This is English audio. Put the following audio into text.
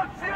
Let's see.